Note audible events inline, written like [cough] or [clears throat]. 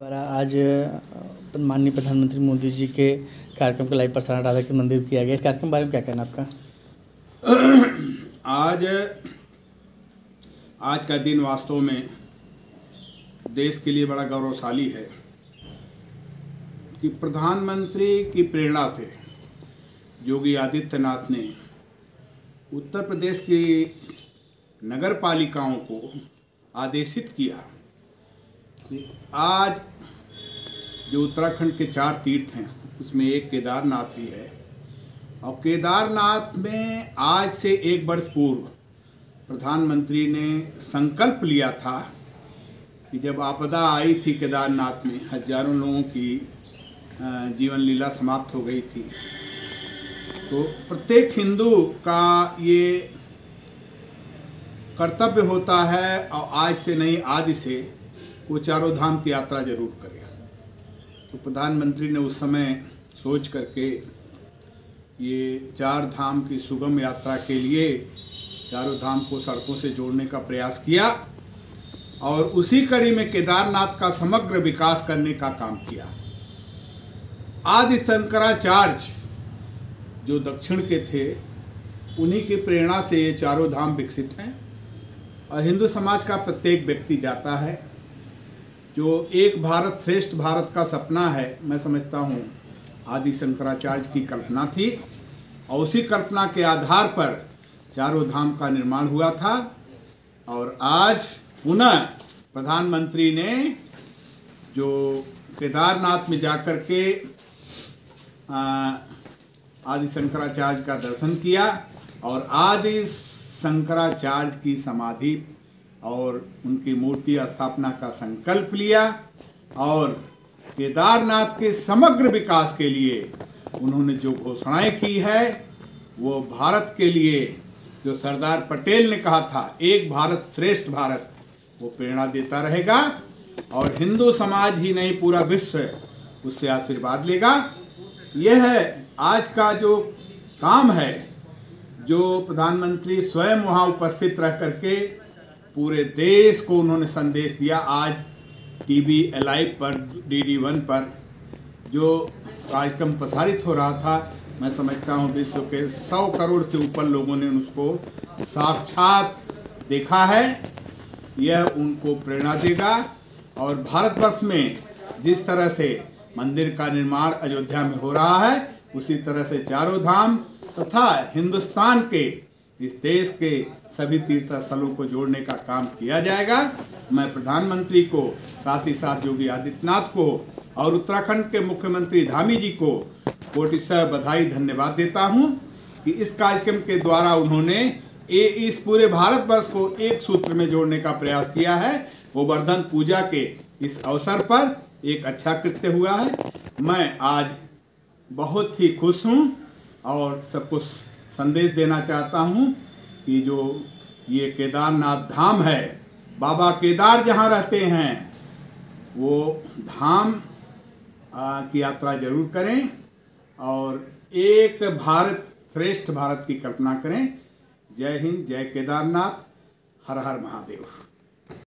द्वारा आज माननीय प्रधानमंत्री मोदी जी के कार्यक्रम का लाइव प्रसारण राधा के मंदिर किया गया। इस कार्यक्रम के बारे में क्या कहना आपका? [clears throat] आज आज का दिन वास्तव में देश के लिए बड़ा गौरवशाली है कि प्रधानमंत्री की प्रेरणा से योगी आदित्यनाथ ने उत्तर प्रदेश की नगर पालिकाओं को आदेशित किया आज जो उत्तराखंड के चार तीर्थ हैं, उसमें एक केदारनाथ भी है। और केदारनाथ में आज से एक वर्ष पूर्व प्रधानमंत्री ने संकल्प लिया था कि जब आपदा आई थी केदारनाथ में, हज़ारों लोगों की जीवन लीला समाप्त हो गई थी। तो प्रत्येक हिंदू का ये कर्तव्य होता है, और आज से नहीं, आदि से वो चारों धाम की यात्रा ज़रूर करे तो प्रधानमंत्री ने उस समय सोच करके ये चार धाम की सुगम यात्रा के लिए चारों धाम को सड़कों से जोड़ने का प्रयास किया और उसी कड़ी में केदारनाथ का समग्र विकास करने का काम किया। आदि शंकराचार्य जो दक्षिण के थे, उन्हीं की प्रेरणा से ये चारों धाम विकसित हैं। और हिंदू समाज का प्रत्येक व्यक्ति जाता है। जो एक भारत श्रेष्ठ भारत का सपना है, मैं समझता हूँ, आदि शंकराचार्य की कल्पना थी और उसी कल्पना के आधार पर चारों धाम का निर्माण हुआ था और आज पुनः प्रधानमंत्री ने जो केदारनाथ में जाकर के आदि शंकराचार्य का दर्शन किया और आदि शंकराचार्य की समाधि और उनकी मूर्ति स्थापना का संकल्प लिया और केदारनाथ के समग्र विकास के लिए उन्होंने जो घोषणाएँ की है, वो भारत के लिए, जो सरदार पटेल ने कहा था, एक भारत श्रेष्ठ भारत, वो प्रेरणा देता रहेगा और हिंदू समाज ही नहीं, पूरा विश्व उससे आशीर्वाद लेगा। यह है आज का जो काम है, जो प्रधानमंत्री स्वयं वहाँ उपस्थित रह करके पूरे देश को उन्होंने संदेश दिया। आज टीवी लाइव पर डी वन पर जो कार्यक्रम प्रसारित हो रहा था, मैं समझता हूँ विश्व के सौ करोड़ से ऊपर लोगों ने उसको साक्षात देखा है। यह उनको प्रेरणा देगा और भारतवर्ष में जिस तरह से मंदिर का निर्माण अयोध्या में हो रहा है, उसी तरह से चारों धाम तथा हिंदुस्तान के इस देश के सभी तीर्थ स्थलों को जोड़ने का काम किया जाएगा। मैं प्रधानमंत्री को, साथ ही साथ योगी आदित्यनाथ को और उत्तराखंड के मुख्यमंत्री धामी जी को कोटिशह बधाई, धन्यवाद देता हूँ कि इस कार्यक्रम के द्वारा उन्होंने ए इस पूरे भारतवर्ष को एक सूत्र में जोड़ने का प्रयास किया है। गोवर्धन पूजा के इस अवसर पर एक अच्छा कृत्य हुआ है। मैं आज बहुत ही खुश हूँ और सबको संदेश देना चाहता हूँ कि जो ये केदारनाथ धाम है बाबा केदार जहाँ रहते हैं वो धाम आ, की यात्रा ज़रूर करें और एक भारत श्रेष्ठ भारत की कल्पना करें। जय हिंद जय केदारनाथ हर हर महादेव।